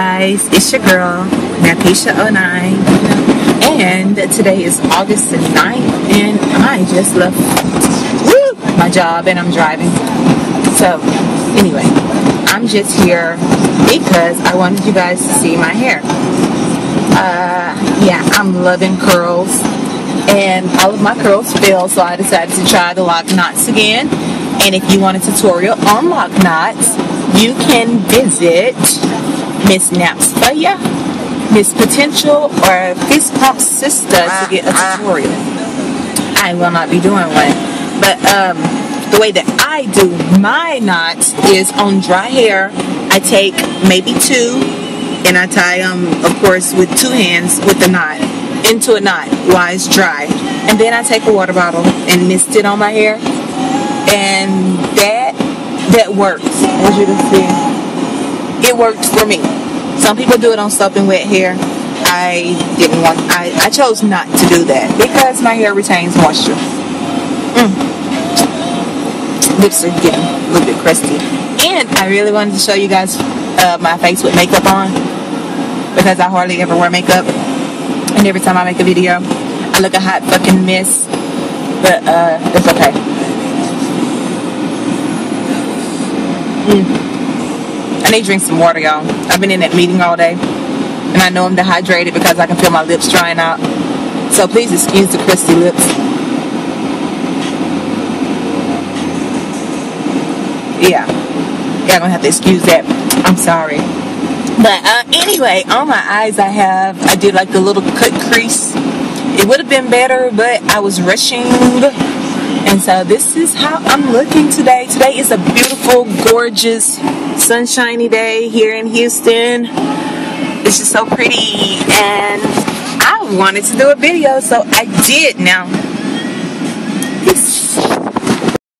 guys, it's your girl, Napisha09, and today is August the 9th, and I just left woo, my job and I'm driving. So, anyway, I'm just here because I wanted you guys to see my hair. Uh, yeah, I'm loving curls, and all of my curls fail, so I decided to try the loc knots again. And if you want a tutorial on loc knots, you can visit Miss Napzfaya, Miss Potential, or Fist Pump Sister to get a tutorial. I will not be doing one. But um, the way that I do my knots is on dry hair. I take maybe two and I tie them, of course, with two hands with a knot into a knot while it's dry. And then I take a water bottle and mist it on my hair. And that that works, as you can see it worked for me. Some people do it on sopping wet hair. I didn't want, I, I chose not to do that because my hair retains moisture. Mm. Lips are getting a little bit crusty. And I really wanted to show you guys uh, my face with makeup on because I hardly ever wear makeup. And every time I make a video, I look a hot fucking mess. But uh, it's okay. Mm. I need to drink some water, y'all. I've been in that meeting all day, and I know I'm dehydrated because I can feel my lips drying out. So please excuse the crusty lips. Yeah. Yeah, I'm gonna have to excuse that. I'm sorry. But uh, anyway, on my eyes I have, I did like the little cut crease. It would have been better, but I was rushing. And so this is how I'm looking today. Today is a beautiful, gorgeous, sunshiny day here in Houston. It's just so pretty. And I wanted to do a video, so I did. Now, this